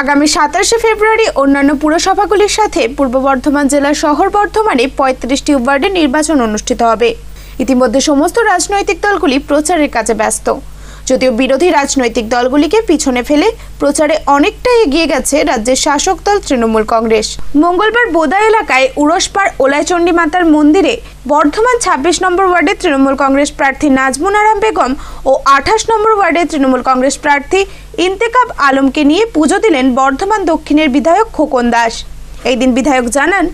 আগামী সাতাশে ফেব্রুয়ারি অন্যান্য পুরসভাগুলির সাথে পূর্ব বর্ধমান জেলার শহর বর্ধমানে পঁয়ত্রিশটি ওয়ার্ডে নির্বাচন অনুষ্ঠিত হবে। ইতিমধ্যে সমস্ত রাজনৈতিক দলগুলি প্রচারের কাজে ব্যস্ত। যদিও বিরোধী রাজনৈতিক দলগুলিকে পিছনে ফেলে প্রচারে অনেকটা এগিয়ে গেছে রাজ্যের শাসক দল তৃণমূল কংগ্রেস। মঙ্গলবার বোদা এলাকায় উরসপাড় ওলাইচণ্ডী মাতার মন্দিরে বর্ধমান ছাব্বিশ নম্বর ওয়ার্ডে তৃণমূল কংগ্রেস প্রার্থী নাজমুন আরাম বেগম ও আঠাশ নম্বর ওয়ার্ডে তৃণমূল কংগ্রেস প্রার্থী ইন্তেকাব আলমকে নিয়ে পুজো দিলেন বর্ধমান দক্ষিণের বিধায়ক খোকন দাস। এই দিন বিধায়ক জানান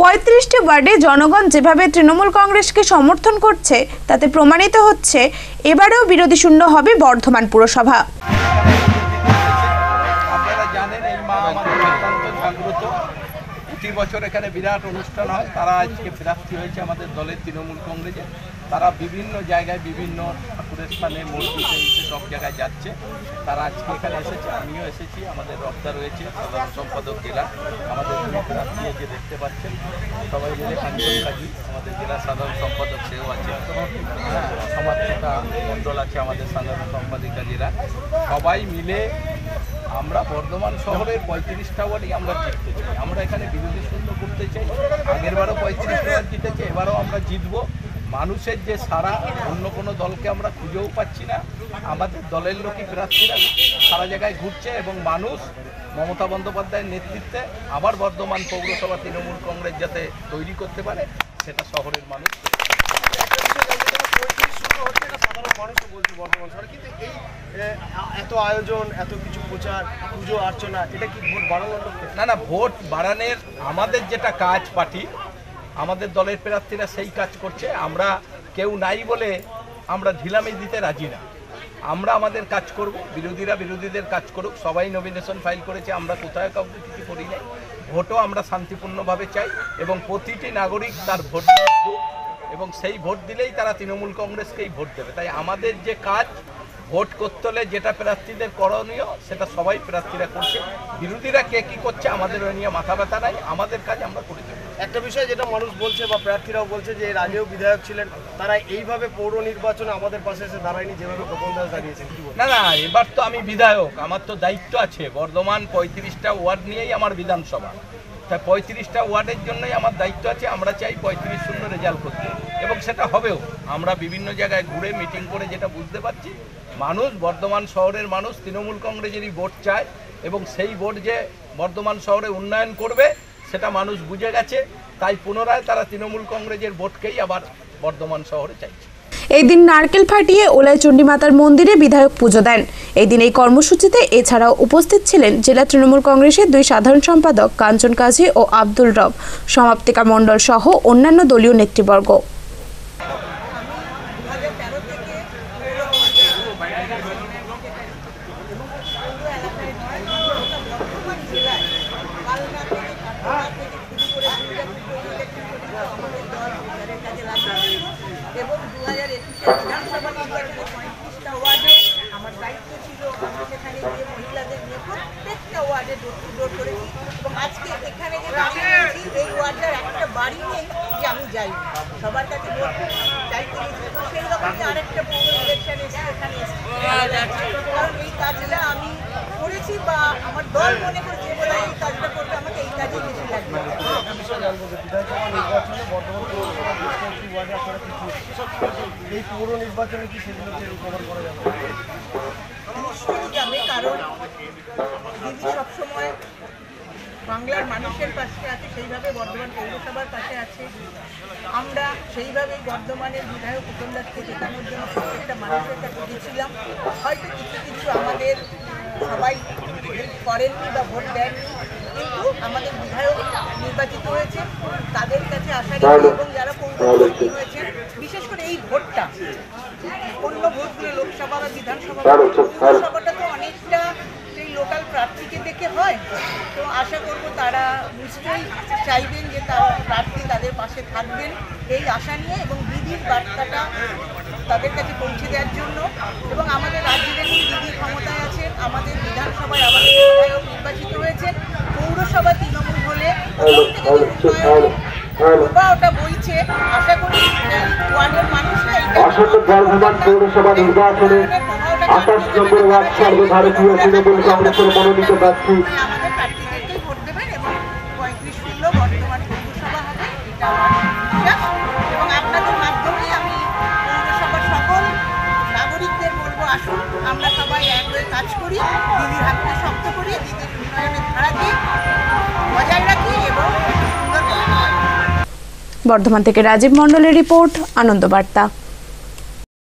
পঁয়ত্রিশটি ওয়ার্ডে জনগণ যেভাবে তৃণমূল কংগ্রেসকে সমর্থন করছে, তাতে প্রমাণিত হচ্ছে এবারেও বিরোধী শূন্য হবে বর্ধমান পুরসভা। প্রতি বছর এখানে বিরাট অনুষ্ঠান হয়। তারা আজকে প্রার্থী হয়েছে আমাদের দলের তৃণমূল কংগ্রেসে। তারা বিভিন্ন জায়গায় বিভিন্ন ঠাকুরের স্থানে মসজিদে সব জায়গায় যাচ্ছে। তারা আজকে এখানে এসেছে, আমিও এসেছি, আমাদের রক্তা রয়েছে, সাধারণ সম্পাদক জেলা। আমাদের এই যে দেখতে পাচ্ছেন। সবাই মিলে কাঞ্চন কাজী, আমাদের জেলা সাধারণ সম্পাদক সেও আছে। হ্যাঁ সমাজতা মণ্ডল আছে আমাদের সাধারণ সম্পাদিকা জেলা। সবাই মিলে আমরা বর্ধমান শহরের পঁয়ত্রিশটা ওয়ার্ডই আমরা জিততে চাই। আমরা এখানে বিরোধী শূন্য করতে চাই। আগের বারও পঁয়ত্রিশটা ওয়ার্ড জিতেছি, এবারও আমরা জিতবো। মানুষের যে সারা, অন্য কোনো দলকে আমরা খুঁজেও পাচ্ছি না। আমাদের দলের লোকই প্রার্থীরা সারা জায়গায় ঘুরছে এবং মানুষ মমতা বন্দ্যোপাধ্যায়ের নেতৃত্বে আবার বর্ধমান পৌরসভা তৃণমূল কংগ্রেস যাতে তৈরি করতে পারে, সেটা শহরের মানুষ সাধারণ মানুষও বলছে কিন্তু এই এত আয়োজন, এত কিছু প্রচার, পুজো অর্চনা, এটা কি ভোট বাড়ানোর না না, ভোট বাড়ানোর আমাদের যেটা কাজ পার্টি, আমাদের দলের প্রার্থীরা সেই কাজ করছে। আমরা কেউ নাই বলে আমরা ঢিলামি দিতে রাজি না। আমরা আমাদের কাজ করব, বিরোধীরা বিরোধীদের কাজ করুক, সবাই নমিনেশন ফাইল করেছে, আমরা কোথায় কাউকে কিছু করি নাই। ভোটও আমরা শান্তিপূর্ণভাবে চাই এবং প্রতিটি নাগরিক তার ভোট এবং সেই ভোট দিলেই তারা তৃণমূল কংগ্রেসকেই ভোট দেবে। তাই আমাদের যে কাজ ভোট করতে হলে যেটা প্রার্থীদের করণীয় সেটা সবাই প্রার্থীরা করছে। বিরোধীরা কে কী করছে আমাদের ওই নিয়ে মাথা ব্যথা নাই আমাদের কাজ আমরা করে দেবো। একটা বিষয় যেটা মানুষ বলছে বা প্রার্থীরাও বলছে যে এর আগেও বিধায়ক ছিলেন তারা এইভাবে পৌর নির্বাচনে আমাদের পাশে এসে দাঁড়ায়নি যেভাবে গোপন দাস দাঁড়িয়েছেন না না এবার তো আমি বিধায়ক আমার তো দায়িত্ব আছে। বর্ধমান পঁয়ত্রিশটা ওয়ার্ড নিয়েই আমার বিধানসভা। তাই পঁয়ত্রিশটা ওয়ার্ডের জন্যই আমার দায়িত্ব আছে, আমরা চাই পঁয়ত্রিশ শূন্য রেজাল্ট করতে। এবং সেটা হবেও। আমরা বিভিন্ন জায়গায় ঘুরে মিটিং করে যেটা বুঝতে পারছি, মানুষ, বর্ধমান শহরের মানুষ, তৃণমূল কংগ্রেসেরই ভোট চায় এবং সেই ভোট যে বর্ধমান শহরে উন্নয়ন করবে, সেটা মানুষ বুঝে গেছে। তাই পুনরায় তারা তৃণমূল কংগ্রেসের ভোটকেই আবার বর্ধমান শহরে চাইছে। এই দিন নারকেল ফাটিয়ে ওলায় চণ্ডীমাতার মন্দিরে বিধায়ক পুজো দেন। এই দিন এই কর্মসূচিতে এছাড়াও উপস্থিত ছিলেন জেলা তৃণমূল কংগ্রেসের দুই সাধারণ সম্পাদক কাঞ্চন কাজী ও আব্দুল রব। সমাপ্তিকা মণ্ডল সহ অন্যান্য দলীয় নেতৃবর্গ এবং দু হাজার একুশে বিধানসভা নির্বাচনে ওয়ার্ডে, আমার দায়িত্ব ছিল আমি সেখানে গিয়ে মহিলাদের নিয়ে প্রত্যেকটা ওয়ার্ডে ডোর করেছি এবং আজকে এখানে এই ওয়ার্ডটার একটা বাড়ি নেই যে আমি যাই। সবার কাছে সেই রকমই আরেকটা পৌর ইলেকশন এসে এখানে এই কাজটা আমি করেছি বা আমার দল মনে করছে বলে এই কাজটা করতে আমাকে এই কাজে বেশি লাগবে। পৌরসভা এই পৌর নির্বাচনে কি সেগুলোকে রিকভার করা যাবে? যাবে কারণ দিদি সবসময় বাংলার মানুষের পাশে আছে সেইভাবে বর্ধমান পৌরসভার পাশে আছে। আমরা সেইভাবেই বর্ধমানের বিধায়ক উপন্যাসকে জেতানোর জন্য প্রত্যেকটা মানুষের কাছে গেছিলাম। হয়তো কিছু কিছু আমাদের সবাই হেল্প করেননি বা ভোট দেননি কিন্তু আমাদের বিধায়ক নির্বাচিত হয়েছে। তাদের কাছে আশা রেখে এবং যারা পৌরপ্রধান হয়েছে এই ভোটটা। অন্য ভোটগুলো লোকসভা বা বিধানসভা পৌরসভাটা তো অনেকটা সেই লোকাল প্রার্থীকে দেখে হয়। তো আশা করব তারা নিশ্চয়ই চাইবেন যে তারা প্রার্থী তাদের পাশে থাকবেন এই আশা নিয়ে এবং দিদির বার্তাটা তাদের কাছে পৌঁছে দেওয়ার জন্য। এবং আমাদের রাজ্যে দেখুন দিদি ক্ষমতায় আছেন আমাদের বিধানসভায় আমাদের বিধায়ক নির্বাচিত হয়েছেন। পৌরসভা তৃণমূল হলে আসন্ন বর্ধমান পৌরসভা নির্বাচনে আঠাশ নম্বর ওয়ার্ড সর্বভারতীয় তৃণমূল কংগ্রেসের মনোনীত প্রার্থী পঁয়ত্রিশ ষোলো পৌরসভা হবে। এটা বর্ধমান থেকে রাজীব মন্ডলের রিপোর্ট আনন্দ বার্তা